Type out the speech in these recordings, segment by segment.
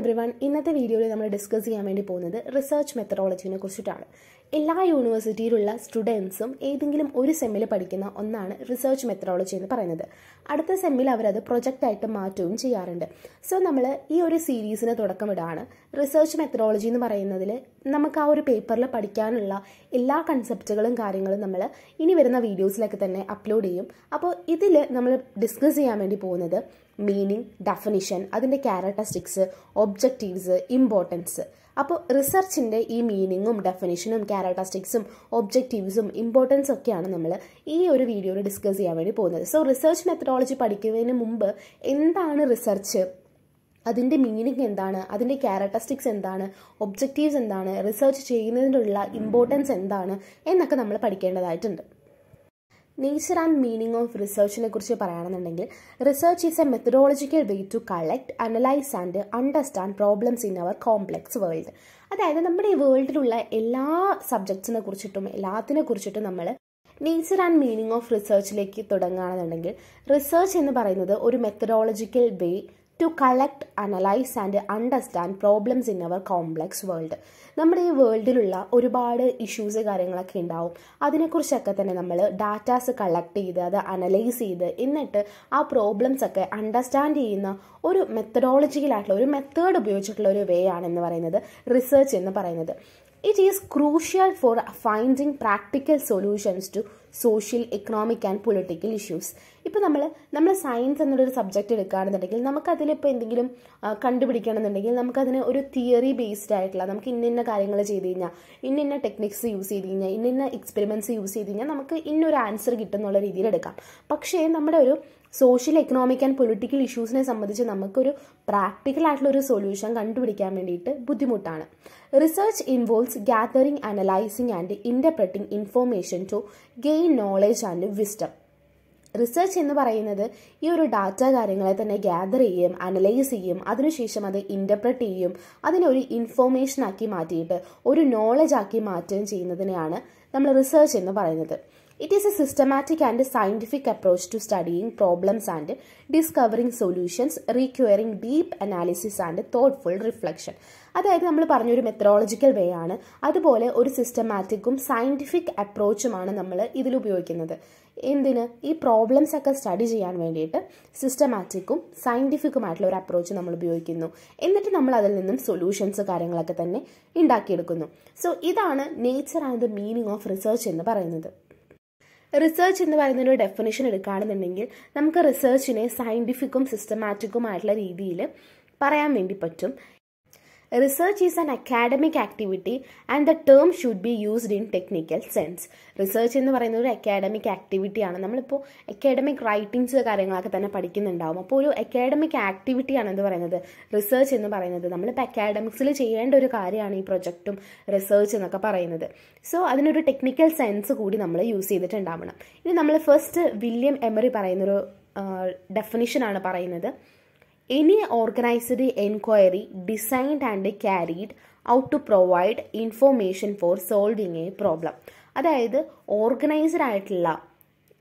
Every one ഇന്നത്തെ വീഡിയോയിൽ നമ്മൾ ഡിസ്കസ് ചെയ്യാൻ വേണ്ടി പോകുന്നത് റിസർച്ച് മെത്തഡോളജിനെ കുറിച്ചിട്ടാണ്. എല്ലാ യൂണിവേഴ്സിറ്റിയിലുള്ള സ്റ്റുഡൻസും ഏതെങ്കിലും ഒരു സെമ്മിൽ പഠിക്കുന്ന ഒന്നാണ് റിസർച്ച് മെത്തഡോളജി എന്ന് പറയുന്നത്. അടുത്ത സെമ്മിൽ അവരത് പ്രൊജക്റ്റായിട്ട് മാറ്റുകയും ചെയ്യാറുണ്ട്. സോ നമ്മൾ ഈ ഒരു സീരീസിന് തുടക്കമിടാണ്. റിസർച്ച് മെത്തഡോളജി എന്ന് പറയുന്നതിൽ നമുക്ക് ആ ഒരു പേപ്പറിൽ പഠിക്കാനുള്ള എല്ലാ കൺസെപ്റ്റുകളും കാര്യങ്ങളും നമ്മൾ ഇനി വരുന്ന വീഡിയോസിലൊക്കെ തന്നെ അപ്ലോഡ് ചെയ്യും. അപ്പോൾ ഇതിൽ നമ്മൾ ഡിസ്കസ് ചെയ്യാൻ വേണ്ടി പോകുന്നത് മീനിങ് ഡെഫിനിഷൻ അതിന്റെ ക്യാരക്ടറിസ്റ്റിക്സ് ഒബ്ജക്റ്റീവ്സ് ഇമ്പോർട്ടൻസ് അപ്പോൾ റിസർച്ചിന്റെ ഈ മീനിങ്ങും ഡെഫിനിഷനും ക്യാരക്ടറിസ്റ്റിക്സും ഒബ്ജക്റ്റീവ്സും ഇമ്പോർട്ടൻസ് ഒക്കെയാണ് നമ്മൾ ഈ ഒരു വീഡിയോയിൽ ഡിസ്കസ് ചെയ്യാൻ വേണ്ടി പോകുന്നത്. സോ റിസർച്ച് മെത്തഡോളജി പഠിക്കുന്നതിന് മുമ്പ് എന്താണ് റിസർച്ച് അതിന്റെ മീനിങ് എന്താണ്? അതിന്റെ ക്യാരക്ടറിസ്റ്റിക്സ് എന്താണ്? ഒബ്ജക്റ്റീവ്സ് എന്താണ്? റിസർച്ച് ചെയ്യുന്നതിനുള്ള ഇമ്പോർട്ടൻസ് എന്താണ്? എന്നൊക്കെ നമ്മൾ പഠിക്കേണ്ടതായിട്ടുണ്ട്. നേച്ചർ ആൻഡ് മീനിങ് ഓഫ് റിസർച്ചിനെ കുറിച്ച് പറയുകയാണെന്നുണ്ടെങ്കിൽ research is a methodological way to collect analyse and understand problems in our complex world അതായത് നമ്മുടെ ഈ വേൾഡിലുള്ള എല്ലാ സബ്ജക്ട്സിനെ കുറിച്ചിട്ടും എല്ലാത്തിനെ കുറിച്ചിട്ടും നമ്മൾ നേച്ചർ ആൻഡ് മീനിങ് ഓഫ് റിസർച്ചിലേക്ക് തുടങ്ങുകയാണെന്നുണ്ടെങ്കിൽ റിസർച്ച് എന്ന് പറയുന്നത് ഒരു methodological way to collect analyse and understand problems in our complex world നമ്മുടെ ഈ വേൾഡിലുള്ള ഒരുപാട് ഇഷ്യൂസ് കാര്യങ്ങളൊക്കെ ഉണ്ടാവും. അതിനെക്കുറിച്ചൊക്കെ തന്നെ നമ്മൾ ഡാറ്റാസ് കളക്ട് ചെയ്ത് അത് അനലൈസ് ചെയ്ത് എന്നിട്ട് ആ പ്രോബ്ലംസ് ഒക്കെ അണ്ടർസ്റ്റാൻഡ് ചെയ്യുന്ന ഒരു മെത്തഡോളജിക്കലായിട്ടുള്ള ഒരു മെത്തേഡ് ഉപയോഗിച്ചിട്ടുള്ള ഒരു വേ ആണെന്ന് പറയുന്നത് റിസർച്ച് എന്ന് പറയുന്നത്. It is crucial for finding practical solutions to social economic and political issues ഇപ്പോൾ നമ്മൾ നമ്മൾ സയൻസ് എന്നുള്ളൊരു സബ്ജക്റ്റ് എടുക്കുകയാണെന്നുണ്ടെങ്കിൽ നമുക്കതിലിപ്പോൾ എന്തെങ്കിലും കണ്ടുപിടിക്കണമെന്നുണ്ടെങ്കിൽ നമുക്കതിന് ഒരു തിയറി ബേസ്ഡ് ആയിട്ടുള്ള നമുക്ക് ഇന്ന ഇന്ന കാര്യങ്ങൾ ചെയ്ത് കഴിഞ്ഞാൽ ഇന്ന ഇന്ന ടെക്നിക്സ് യൂസ് ചെയ്ത് കഴിഞ്ഞാൽ ഇന്ന ഇന്ന യൂസ് ചെയ്ത് കഴിഞ്ഞാൽ നമുക്ക് ഇന്നൊരു ആൻസർ കിട്ടും എന്നുള്ള രീതിയിൽ എടുക്കാം. പക്ഷേ നമ്മുടെ ഒരു സോഷ്യൽ എക്കണോമിക് ആൻഡ് പൊളിറ്റിക്കൽ ഇഷ്യൂസിനെ സംബന്ധിച്ച് നമുക്കൊരു പ്രാക്ടിക്കൽ ആയിട്ടുള്ള ഒരു സൊല്യൂഷൻ കണ്ടുപിടിക്കാൻ വേണ്ടിയിട്ട് ബുദ്ധിമുട്ടാണ്. Research involves gathering analysing and interpreting information to gain knowledge and wisdom research എന്ന് പറയുന്നത് ഈ ഒരു ഡാറ്റ കാര്യങ്ങളെ തന്നെ ഗ്യാദർ ചെയ്യും അനലൈസ് ചെയ്യും അതിനുശേഷം അത് ഇന്റർപ്രറ്റ് ചെയ്യും അതിനെ ഒരു ഇൻഫോർമേഷൻ ആക്കി മാറ്റിയിട്ട് ഒരു നോളജ് ആക്കി മാറ്റുകയും ചെയ്യുന്നതിനെയാണ് നമ്മൾ റിസർച്ച് എന്ന് പറയുന്നത്. It is a systematic and scientific approach to studying problems and discovering solutions requiring deep analysis and thoughtful reflection അതായത് നമ്മൾ പറഞ്ഞൊരു മെത്തഡോളജിക്കൽ വേ ആണ്. അതുപോലെ ഒരു സിസ്റ്റമാറ്റിക്കും സയന്റിഫിക് അപ്രോച്ചുമാണ് നമ്മൾ ഇതിൽ ഉപയോഗിക്കുന്നത്. എന്തിന്? ഈ പ്രോബ്ലംസ് ഒക്കെ സ്റ്റഡി ചെയ്യാൻ വേണ്ടിയിട്ട് സിസ്റ്റമാറ്റിക്കും സയന്റിഫിക്കുമായിട്ടുള്ള ഒരു അപ്രോച്ച് നമ്മൾ ഉപയോഗിക്കുന്നു. എന്നിട്ട് നമ്മൾ അതിൽ നിന്നും സൊല്യൂഷൻസ് കാര്യങ്ങളൊക്കെ തന്നെ ഉണ്ടാക്കിയെടുക്കുന്നു. സോ ഇതാണ് nature and the meaning of research എന്ന് പറയുന്നത്. റിസർച്ച് എന്ന് പറയുന്ന ഒരു ഡെഫിനേഷൻ എടുക്കുകയാണെന്നുണ്ടെങ്കിൽ നമുക്ക് റിസർച്ചിനെ സയന്റിഫിക്കും സിസ്റ്റമാറ്റിക്കും ആയിട്ടുള്ള രീതിയിൽ പറയാൻ വേണ്ടി പറ്റും. Research is an academic activity and the term should be used in technical sense research എന്ന് പറയുന്നത് ഒരു അക്കാഡമിക് ആക്ടിവിറ്റിയാണ് നമ്മളിപ്പോൾ അക്കാഡമിക് റൈറ്റിങ്സ് കാര്യങ്ങളൊക്കെ തന്നെ പഠിക്കുന്നുണ്ടാവും. അപ്പോൾ ഒരു അക്കാഡമിക് ആക്ടിവിറ്റിയാണ് എന്ന് പറയുന്നത്. റിസർച്ച് എന്ന് പറയുന്നത്. നമ്മളിപ്പോൾ അക്കാഡമിക്സിൽ ചെയ്യേണ്ട ഒരു കാര്യമാണ് ഈ പ്രൊജക്റ്റും റിസർച്ച് എന്നൊക്കെ പറയുന്നത്. സോ അതിനൊരു ടെക്നിക്കൽ സെൻസ് കൂടി നമ്മൾ യൂസ് ചെയ്തിട്ടുണ്ടാവണം. ഇനി നമ്മൾ ഫസ്റ്റ് വില്യം എമറി പറയുന്നൊരു ഡെഫിനിഷനാണ് പറയുന്നത്. Any organized enquiry designed and carried out to provide information for solving a problem അതായത് ഓർഗനൈസ്ഡ് ആയിട്ടുള്ള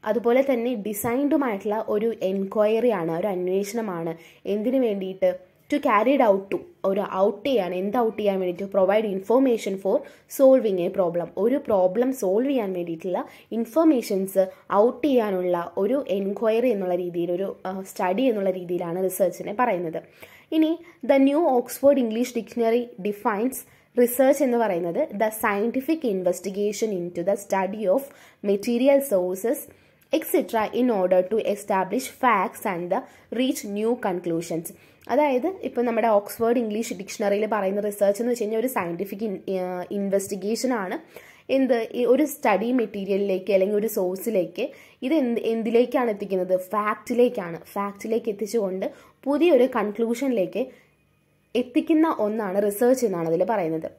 അതുപോലെ തന്നെ ഡിസൈൻഡുമായിട്ടുള്ള ഒരു എൻക്വയറിയാണ് ഒരു അന്വേഷണമാണ് എന്തിനു വേണ്ടിയിട്ട് ടു ക്യാരിഡ് ഔട്ട് ടു ഒരു ഔട്ട് ചെയ്യാൻ എന്ത് ഔട്ട് ചെയ്യാൻ വേണ്ടിയിട്ട് provide information for solving a problem ഒരു പ്രോബ്ലം സോൾവ് ചെയ്യാൻ വേണ്ടിയിട്ടുള്ള ഇൻഫർമേഷൻസ് ഔട്ട് ചെയ്യാനുള്ള ഒരു എൻക്വയറി എന്നുള്ള രീതിയിൽ ഒരു സ്റ്റഡി എന്നുള്ള രീതിയിലാണ് റിസർച്ചിനെ പറയുന്നത്. ഇനി the new Oxford English dictionary defines research എന്ന് പറയുന്നത് the scientific investigation in to the study of material sources etcetera in order to establish facts and the reach new conclusions അതായത് ഇപ്പോൾ നമ്മുടെ ഓക്സ്ഫോർഡ് ഇംഗ്ലീഷ് ഡിക്ഷണറിയിൽ പറയുന്ന റിസർച്ച് എന്ന് വെച്ച് കഴിഞ്ഞാൽ ഒരു സയന്റിഫിക് ഇൻവെസ്റ്റിഗേഷൻ ആണ്. എന്ത്? ഒരു സ്റ്റഡി മെറ്റീരിയലിലേക്ക് അല്ലെങ്കിൽ ഒരു സോഴ്സിലേക്ക് ഇത് എന്ത് എന്തിലേക്കാണ് എത്തിക്കുന്നത്? ഫാക്റ്റിലേക്കാണ് ഫാക്റ്റിലേക്ക് എത്തിച്ചുകൊണ്ട് പുതിയൊരു കൺക്ലൂഷനിലേക്ക് എത്തിക്കുന്ന ഒന്നാണ് റിസർച്ച് എന്നാണ് അതിൽ പറയുന്നത്.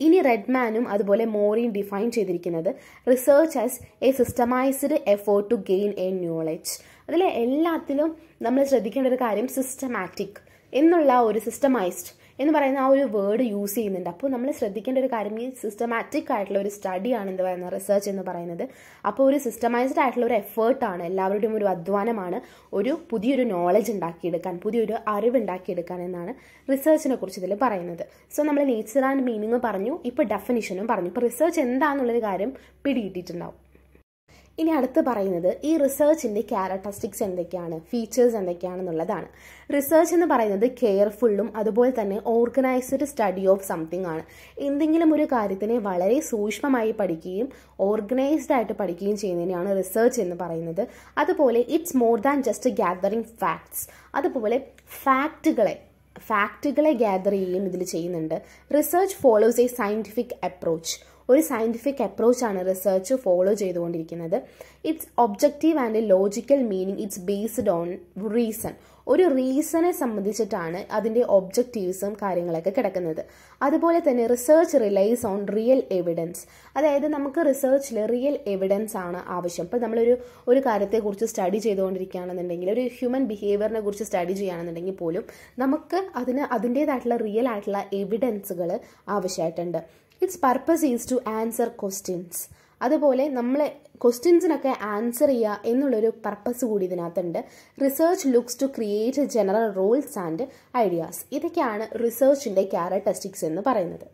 ഇനി റെഡ്മാനും അതുപോലെ മോറിയും ഡിഫൈൻ ചെയ്തിരിക്കുന്നത് research as a systematised effort to gain a knowledge അതിൽ എല്ലാത്തിലും നമ്മൾ ശ്രദ്ധിക്കേണ്ട ഒരു കാര്യം സിസ്റ്റമാറ്റിക് എന്നുള്ള ഒരു സിസ്റ്റമൈസ്ഡ് എന്ന് പറയുന്ന ആ ഒരു വേർഡ് യൂസ് ചെയ്യുന്നുണ്ട്. അപ്പോൾ നമ്മൾ ശ്രദ്ധിക്കേണ്ട ഒരു കാര്യം ഈ സിസ്റ്റമാറ്റിക് ആയിട്ടുള്ള ഒരു സ്റ്റഡിയാണ് എന്ത് പറയുന്നത്? റിസർച്ച് എന്ന് പറയുന്നത്. അപ്പോൾ ഒരു സിസ്റ്റമൈസ്ഡ് ആയിട്ടുള്ള ഒരു എഫേർട്ടാണ് എല്ലാവരുടെയും ഒരു അധ്വാനമാണ് ഒരു പുതിയൊരു നോളജ് ഉണ്ടാക്കിയെടുക്കാൻ പുതിയൊരു അറിവ് ഉണ്ടാക്കിയെടുക്കാൻ എന്നാണ് റിസർച്ചിനെ കുറിച്ച് ഇതിൽ പറയുന്നത്. സോ നമ്മൾ നേച്ചർ ആൻഡ് മീനിങ് പറഞ്ഞു ഇപ്പോൾ ഡെഫിനിഷനും പറഞ്ഞു. ഇപ്പോൾ റിസർച്ച് എന്താണെന്നുള്ളൊരു കാര്യം പിടികിട്ടിയിട്ടുണ്ടാവും. ഇനി അടുത്ത് പറയുന്നത് ഈ റിസർച്ചിന്റെ ക്യാരക്ടറിസ്റ്റിക്സ് എന്തൊക്കെയാണ്? ഫീച്ചേഴ്സ് എന്തൊക്കെയാണെന്നുള്ളതാണ്. റിസർച്ച് എന്ന് പറയുന്നത് കെയർഫുള്ളും അതുപോലെ തന്നെ ഓർഗനൈസ്ഡ് സ്റ്റഡി ഓഫ് സംതിങ് ആണ്. എന്തെങ്കിലും ഒരു കാര്യത്തിനെ വളരെ സൂക്ഷ്മമായി പഠിക്കുകയും ഓർഗനൈസ്ഡ് ആയിട്ട് പഠിക്കുകയും ചെയ്യുന്നതിനെയാണ് റിസർച്ച് എന്ന് പറയുന്നത്. അതുപോലെ it's more than just gathering facts അതുപോലെ ഫാക്റ്റുകളെ ഫാക്റ്റുകളെ ഗ്യാതർ ചെയ്യുകയും ഇതിൽ ചെയ്യുന്നുണ്ട്. Research follows a scientific approach ഒരു സയന്റിഫിക് അപ്രോച്ചാണ് റിസർച്ച് ഫോളോ ചെയ്തുകൊണ്ടിരിക്കുന്നത്. It's objective and logical meaning it's based on reason ഒരു റീസണെ സംബന്ധിച്ചിട്ടാണ് അതിന്റെ ഒബ്ജക്റ്റീവ്സും കാര്യങ്ങളൊക്കെ കിടക്കുന്നത്. അതുപോലെ തന്നെ research relies on real evidence അതായത് നമുക്ക് റിസർച്ചിൽ റിയൽ എവിഡൻസ് ആണ് ആവശ്യം. ഇപ്പോൾ നമ്മളൊരു ഒരു കാര്യത്തെക്കുറിച്ച് സ്റ്റഡി ചെയ്തുകൊണ്ടിരിക്കുകയാണെന്നുണ്ടെങ്കിൽ ഒരു ഹ്യൂമൻ ബിഹേവിയറിനെ കുറിച്ച് സ്റ്റഡി ചെയ്യുകയാണെന്നുണ്ടെങ്കിൽ പോലും നമുക്ക് അതിന് അതിന്റേതായിട്ടുള്ള റിയൽ ആയിട്ടുള്ള എവിഡൻസുകൾ ആവശ്യമായിട്ടുണ്ട്. Its purpose is to answer questions അതുപോലെ നമ്മൾ ക്വസ്റ്റ്യൻസിനൊക്കെ ആൻസർ ചെയ്യുക എന്നുള്ളൊരു പർപ്പസ് കൂടി ഇതിനകത്തുണ്ട്. Research looks to create general rules and ideas ഇതൊക്കെയാണ് റിസർച്ചിന്റെ ക്യാരക്ടറിസ്റ്റിക്സ് എന്ന് പറയുന്നത്.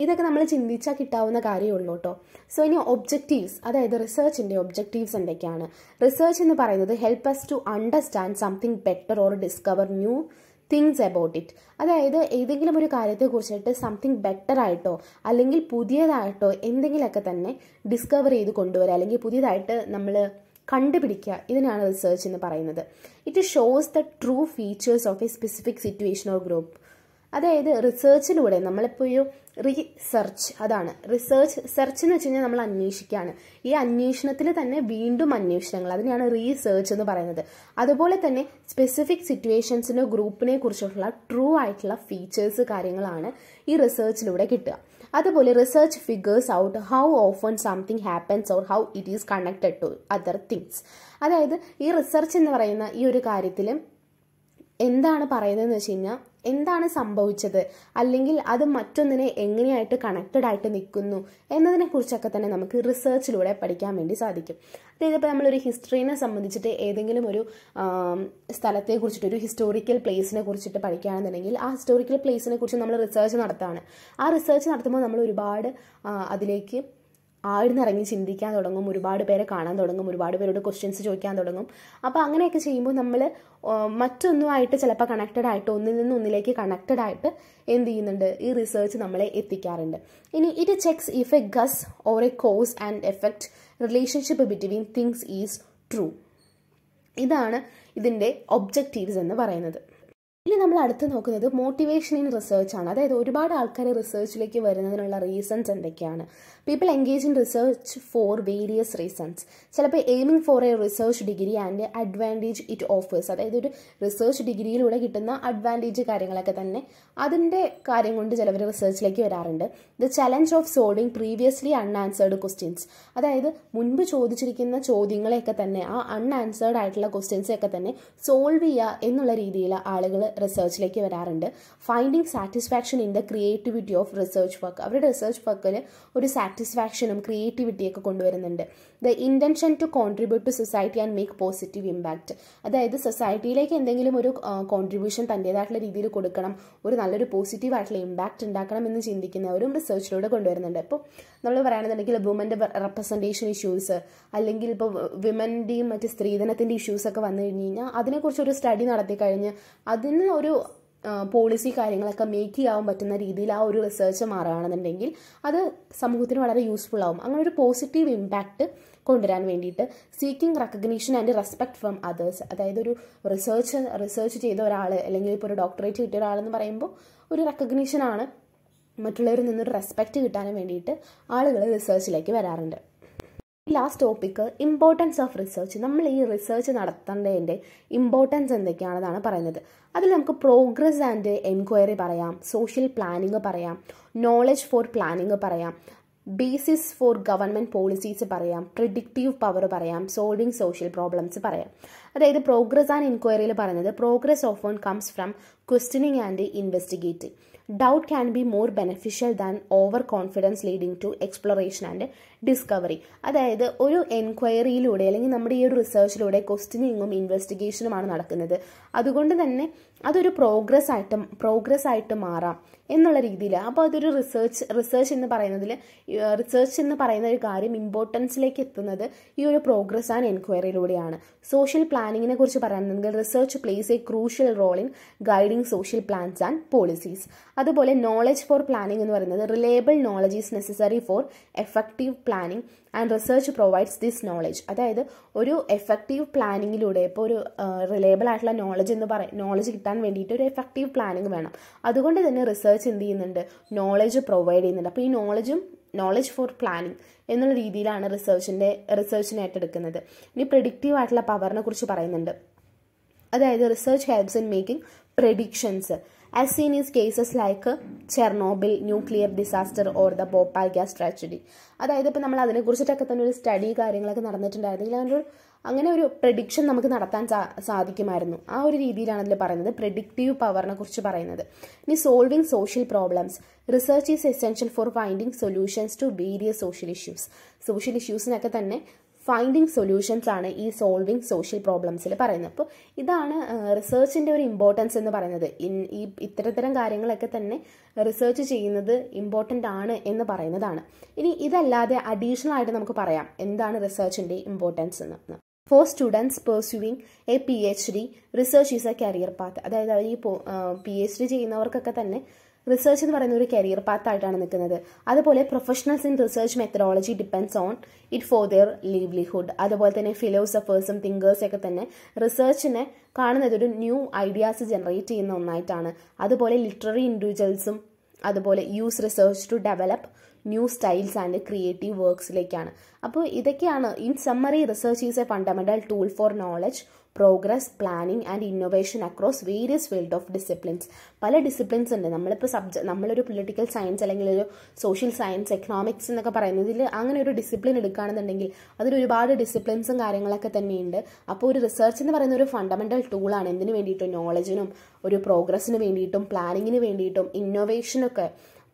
ഇതൊക്കെ നമ്മൾ ചിന്തിച്ചാൽ കിട്ടാവുന്ന കാര്യമുള്ളൂ കേട്ടോ സോ ഇനി ഒബ്ജക്റ്റീവ്സ് അതായത് റിസർച്ചിന്റെ ഒബ്ജക്റ്റീവ്സ് എന്തൊക്കെയാണ്? റിസർച്ച് എന്ന് പറയുന്നത് help us to understand something better or discover new things about it അതായത് ഏതെങ്കിലും ഒരു കാര്യത്തെക്കുറിച്ചിട്ട് സംതിങ് ബെറ്റർ ആയിട്ടോ അല്ലെങ്കിൽ പുതിയതായിട്ടോ എന്തെങ്കിലുമൊക്കെ തന്നെ ഡിസ്കവർ ചെയ്ത് കൊണ്ടുവരിക അല്ലെങ്കിൽ പുതിയതായിട്ട് നമ്മൾ കണ്ടുപിടിക്കുക. ഇതിനാണ് റിസർച്ച് എന്ന് പറയുന്നത്. It shows the true features of a specific situation or group അതായത് റിസേർച്ചിലൂടെ നമ്മളിപ്പോഴും റീസെർച്ച് അതാണ്. റിസേർച്ച് സെർച്ച് എന്ന് വെച്ച് കഴിഞ്ഞാൽ നമ്മൾ അന്വേഷിക്കുകയാണ്. ഈ അന്വേഷണത്തിൽ തന്നെ വീണ്ടും അന്വേഷണങ്ങൾ അതിനെയാണ് റീസെർച്ച് എന്ന് പറയുന്നത്. അതുപോലെ തന്നെ സ്പെസിഫിക് സിറ്റുവേഷൻസിനോ ഗ്രൂപ്പിനെ കുറിച്ചുള്ള ട്രൂ ആയിട്ടുള്ള ഫീച്ചേഴ്സ് കാര്യങ്ങളാണ് ഈ റിസേർച്ചിലൂടെ കിട്ടുക. അതുപോലെ research figures out how often something happens or how it is connected to other things അതായത് ഈ റിസർച്ച് എന്ന് പറയുന്ന ഈ ഒരു കാര്യത്തിൽ എന്താണ് പറയുന്നതെന്ന് വെച്ച് കഴിഞ്ഞാൽ എന്താണ് സംഭവിച്ചത്? അല്ലെങ്കിൽ അത് മറ്റൊന്നിനെ എങ്ങനെയായിട്ട് കണക്റ്റഡ് ആയിട്ട് നിൽക്കുന്നു? എന്നതിനെ കുറിച്ചൊക്കെ തന്നെ നമുക്ക് റിസർച്ചിലൂടെ പഠിക്കാൻ വേണ്ടി സാധിക്കും. അതായത് ഇപ്പോൾ നമ്മളൊരു ഹിസ്റ്ററിനെ സംബന്ധിച്ചിട്ട് ഏതെങ്കിലും ഒരു സ്ഥലത്തെ കുറിച്ചിട്ട് ഒരു ഹിസ്റ്റോറിക്കൽ പ്ലേസിനെ കുറിച്ചിട്ട് പഠിക്കുകയാണെന്നുണ്ടെങ്കിൽ ആ ഹിസ്റ്റോറിക്കൽ പ്ലേസിനെ കുറിച്ച് നമ്മൾ റിസർച്ച് നടത്താണ് ആ റിസർച്ച് നടത്തുമ്പോൾ നമ്മൾ ഒരുപാട് അതിലേക്ക് ആഴ്ന്നിറങ്ങി ചിന്തിക്കാൻ തുടങ്ങും ഒരുപാട് പേരെ കാണാൻ തുടങ്ങും ഒരുപാട് പേരോട് ക്വസ്റ്റ്യൻസ് ചോദിക്കാൻ തുടങ്ങും. അപ്പോൾ അങ്ങനെയൊക്കെ ചെയ്യുമ്പോൾ നമ്മൾ മറ്റൊന്നുമായിട്ട് ചിലപ്പോൾ കണക്റ്റഡ് ആയിട്ട് ഒന്നിൽ നിന്ന് ഒന്നിലേക്ക് കണക്റ്റഡ് ആയിട്ട് എന്ത് ചെയ്യുന്നുണ്ട്? ഈ റിസർച്ച് നമ്മളെ എത്തിക്കാറുണ്ട്. ഇനി it checks if a guess or a cause and effect relationship between things is true ഇതാണ് ഇതിന്റെ ഒബ്ജക്റ്റീവ്സ് എന്ന് പറയുന്നത്. ഇനി നമ്മൾ അടുത്ത് നോക്കുന്നത് മോട്ടിവേഷൻ ഇൻ റിസർച്ച് ആണ്. അതായത് ഒരുപാട് ആൾക്കാർ റിസർച്ചിലേക്ക് വരുന്നതിനുള്ള റീസൺസ് എന്തൊക്കെയാണ്? People engage in research for various reasons ചിലപ്പോൾ aiming for a research degree and advantage it offers അതായത് ഒരു റിസർച്ച് ഡിഗ്രിയിലൂടെ കിട്ടുന്ന അഡ്വാന്റേജ് കാര്യങ്ങളൊക്കെ തന്നെ അതിന്റെ കാര്യം കൊണ്ട് ചിലവർ റിസർച്ചിലേക്ക് വരാറുണ്ട്. The challenge of solving previously unanswered questions അതായത് മുൻപ് ചോദിച്ചിരിക്കുന്ന ചോദ്യങ്ങളെയൊക്കെ തന്നെ ആ അൺആൻസേർഡ് ആയിട്ടുള്ള ക്വസ്റ്റ്യൻസൊക്കെ തന്നെ സോൾവ് ചെയ്യുക എന്നുള്ള രീതിയിൽ ആളുകൾ റിസർച്ചിലേക്ക് വരാറുണ്ട്. Finding satisfaction in the creativity of research work അവരുടെ റിസർച്ച് വർക്കിൽ ഒരു സാറ്റിസ്ഫാക്ഷനും ക്രിയേറ്റിവിറ്റിയൊക്കെ കൊണ്ടുവരുന്നുണ്ട്. The intention to contribute to society and make positive impact അതായത് സൊസൈറ്റിയിലേക്ക് എന്തെങ്കിലും ഒരു കോൺട്രിബ്യൂഷൻ തന്റേതായിട്ടുള്ള രീതിയിൽ കൊടുക്കണം. ഒരു നല്ലൊരു പോസിറ്റീവ് ആയിട്ടുള്ള ഇമ്പാക്റ്റ് ഉണ്ടാക്കണം എന്ന് ചിന്തിക്കുന്നവരും റിസർച്ചിലൂടെ കൊണ്ടുവരുന്നുണ്ട്. ഇപ്പോൾ നമ്മൾ പറയുകയാണെന്നുണ്ടെങ്കിൽ വുമന്റെ റെപ്രസെന്റേഷൻ ഇഷ്യൂസ് അല്ലെങ്കിൽ ഇപ്പോൾ വിമന്റെയും മറ്റ് സ്ത്രീധനത്തിന്റെ ഇഷ്യൂസ് ഒക്കെ വന്നു കഴിഞ്ഞ് കഴിഞ്ഞാൽ അതിനെക്കുറിച്ച് ഒരു സ്റ്റഡി നടത്തി കഴിഞ്ഞ് അതിന് ഒരു പോളിസി കാര്യങ്ങളൊക്കെ മേക്ക് ചെയ്യാൻ പറ്റുന്ന രീതിയിൽ ആ ഒരു റിസർച്ച് മാറുകയാണെന്നുണ്ടെങ്കിൽ അത് സമൂഹത്തിന് വളരെ യൂസ്ഫുൾ ആവും. അങ്ങനെ ഒരു പോസിറ്റീവ് ഇമ്പാക്റ്റ് കൊണ്ടുവരാൻ വേണ്ടിയിട്ട് seeking recognition and respect from others അതായത് ഒരു റിസർച്ച് റിസർച്ച് ചെയ്ത ഒരാൾ അല്ലെങ്കിൽ ഇപ്പോൾ ഒരു ഡോക്ടറേറ്റ് കിട്ടിയ ഒരാളെന്ന് പറയുമ്പോൾ ഒരു റെക്കഗ്നീഷനാണ് മറ്റുള്ളവരിൽ നിന്നൊരു റെസ്പെക്റ്റ് കിട്ടാനും വേണ്ടിയിട്ട് ആളുകൾ റിസർച്ചിലേക്ക് വരാറുണ്ട്. Last topic importance of research നമ്മൾ ഈ റിസർച്ച് നടത്തേണ്ടതിന്റെ ഇമ്പോർട്ടൻസ് എന്തൊക്കെയാണെന്നാണ് പറയുന്നത്. അതിൽ നമുക്ക് പ്രോഗ്രസ് ആൻഡ് എൻക്വയറി പറയാം സോഷ്യൽ പ്ലാനിങ് പറയാം നോളജ് ഫോർ പ്ലാനിങ് പറയാം ബേസിസ് ഫോർ ഗവൺമെന്റ് പോളിസീസ് പറയാം പ്രിഡിക്റ്റീവ് പവർ പറയാം സോൾവിങ് സോഷ്യൽ പ്രോബ്ലംസ് പറയാം. അതായത് പ്രോഗ്രസ് ആൻഡ് എൻക്വയറിയിൽ പറയുന്നത് progress of one comes from questioning and investigating doubt can be more beneficial than over confidence leading to exploration and discovery അതായത് ഒരു എൻക്വയറിയിലൂടെ അല്ലെങ്കിൽ നമ്മുടെ ഈ ഒരു റിസർച്ചിലൂടെ ക്വസ്റ്റ്യനിങ്ങും ഇൻവെസ്റ്റിഗേഷനുമാണ് നടക്കുന്നത്. അതുകൊണ്ട് തന്നെ അതൊരു പ്രോഗ്രസ് ആയിട്ട് പ്രോഗ്രസ് ആയിട്ട് മാറാം എന്നുള്ള രീതിയിൽ അപ്പോൾ അതൊരു റിസർച്ച് റിസർച്ച് എന്ന് പറയുന്നതിൽ റിസർച്ച് എന്ന് പറയുന്ന ഒരു കാര്യം ഇമ്പോർട്ടൻസിലേക്ക് എത്തുന്നത് ഈ ഒരു പ്രോഗ്രസ് ആൻഡ് എൻക്വയറിയിലൂടെയാണ് സോഷ്യൽ പ്ലാനിങ്ങിനെ കുറിച്ച് പറയുകയാണെങ്കിൽ research plays a crucial role in guiding social plans and policies അതുപോലെ നോളജ് ഫോർ പ്ലാനിംഗ് എന്ന് പറയുന്നത് reliable knowledge is necessary for effective planning and research provides this knowledge അതായത് ഒരു എഫക്റ്റീവ് പ്ലാനിങ്ങിലൂടെ ഇപ്പോൾ ഒരു റിലയബിൾ ആയിട്ടുള്ള നോളജ് എന്ന് പറയും നോളജ് കിട്ടാൻ വേണ്ടിയിട്ട് ഒരു എഫക്റ്റീവ് പ്ലാനിങ് വേണം. അതുകൊണ്ട് തന്നെ റിസർച്ച് എന്ത് ചെയ്യുന്നുണ്ട്? നോളജ് പ്രൊവൈഡ് ചെയ്യുന്നുണ്ട്. അപ്പോൾ ഈ നോളജും നോളജ് ഫോർ പ്ലാനിങ് എന്നുള്ള രീതിയിലാണ് റിസർച്ചിന്റെ റിസർച്ചിനെ ഏറ്റെടുക്കുന്നത്. ഇനി പ്രിഡിക്റ്റീവ് ആയിട്ടുള്ള പവറിനെ കുറിച്ച് പറയുന്നുണ്ട്. അതായത് research helps in making predictions as seen in cases like Chernobyl nuclear disaster or the Bhopal gas tragedy അതായത് ഇപ്പോൾ നമ്മൾ അതിനെക്കുറിച്ചിട്ടൊക്കെ തന്നെ ഒരു സ്റ്റഡി കാര്യങ്ങളൊക്കെ നടന്നിട്ടുണ്ടായിരുന്നെങ്കിൽ അതിന്റെ ഒരു അങ്ങനെ ഒരു പ്രഡിക്ഷൻ നമുക്ക് നടത്താൻ സാ സാധിക്കുമായിരുന്നു. ആ ഒരു രീതിയിലാണ് അതിൽ പറയുന്നത്. പ്രഡിക്റ്റീവ് പവറിനെ കുറിച്ച് പറയുന്നത്. ഇനി solving social problems research is essential for finding solutions to various social issues social ഇഷ്യൂസിനൊക്കെ തന്നെ ഫൈൻഡിങ് സൊല്യൂഷൻസ് ആണ് ഈ സോൾവിങ് സോഷ്യൽ പ്രോബ്ലംസിൽ പറയുന്നത്. അപ്പോൾ ഇതാണ് റിസർച്ചിന്റെ ഒരു ഇമ്പോർട്ടൻസ് എന്ന് പറയുന്നത്. ഈ ഇത്തരത്തരം കാര്യങ്ങളൊക്കെ തന്നെ റിസർച്ച് ചെയ്യുന്നത് ഇമ്പോർട്ടന്റ് ആണ് എന്ന് പറയുന്നതാണ്. ഇനി ഇതല്ലാതെ അഡീഷണൽ ആയിട്ട് നമുക്ക് പറയാം. എന്താണ് റിസർച്ചിന്റെ ഇമ്പോർട്ടൻസ് എന്ന്. For students pursuing a P H D research is a career path അതായത് അവർ ഈ പി എച്ച് ഡി ചെയ്യുന്നവർക്കൊക്കെ തന്നെ റിസർച്ച് എന്ന് പറയുന്ന ഒരു കരിയർ പാത്തായിട്ടാണ് നിൽക്കുന്നത്. അതുപോലെ professionals in research methodology depends on it for their livelihood അതുപോലെ തന്നെ ഫിലോസഫേഴ്സും തിങ്കേഴ്സും ഒക്കെ തന്നെ റിസർച്ചിനെ കാണുന്നത് ഒരു ന്യൂ ഐഡിയാസ് ജനറേറ്റ് ചെയ്യുന്ന ഒന്നായിട്ടാണ്. അതുപോലെ ലിറ്റററി ഇൻഡിവിജ്വൽസും അതുപോലെ use research to develop new styles and creative വർക്ക്സിലേക്കാണ് അപ്പോൾ ഇതൊക്കെയാണ് in summary research is a fundamental tool for knowledge progress planning and innovation across various field of disciplines പല ഡിസിപ്ലിൻസ് ഉണ്ട്. നമ്മളിപ്പോൾ സബ്ജ നമ്മളൊരു പൊളിറ്റിക്കൽ സയൻസ് അല്ലെങ്കിൽ ഒരു സോഷ്യൽ സയൻസ് എക്കണോമിക്സ് എന്നൊക്കെ പറയുന്നത് പറയുന്നതിൽ അങ്ങനെ ഒരു ഡിസിപ്ലിൻ എടുക്കുകയാണെന്നുണ്ടെങ്കിൽ അതിൽ ഒരുപാട് ഡിസിപ്ലിൻസും കാര്യങ്ങളൊക്കെ തന്നെയുണ്ട്. അപ്പോൾ ഒരു റിസർച്ച് എന്ന് പറയുന്ന ഒരു ഫണ്ടമെന്റൽ ടൂളാണ് എന്തിനു വേണ്ടിയിട്ടും? നോളജിനും ഒരു പ്രോഗ്രസ്സിന് വേണ്ടിയിട്ടും പ്ലാനിങ്ങിന് വേണ്ടിയിട്ടും ഇന്നോവേഷനൊക്കെ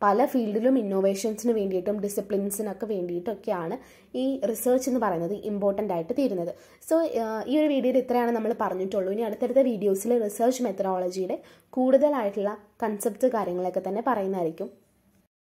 പല ഫീൽഡിലും ഇന്നോവേഷൻസിന് വേണ്ടിയിട്ടും ഡിസിപ്ലിൻസിനൊക്കെ വേണ്ടിയിട്ടൊക്കെയാണ് ഈ റിസർച്ച് എന്ന് പറയുന്നത് ഇമ്പോർട്ടന്റ് ആയിട്ട് തീരുന്നത്. സോ ഈ ഒരു വീഡിയോയിൽ ഇത്രയാണ് നമ്മൾ പറഞ്ഞിട്ടുള്ളൂ. ഇനി അടുത്തടുത്ത വീഡിയോസിൽ റിസർച്ച് മെത്തഡോളജിയുടെ കൂടുതലായിട്ടുള്ള കൺസെപ്റ്റ് കാര്യങ്ങളൊക്കെ തന്നെ പറയുന്നതായിരിക്കും.